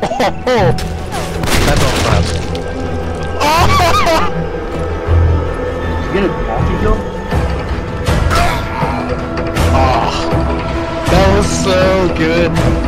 Oh, oh. That's all fast. Oh! Did you get a coffee kill? Oh, that was so good.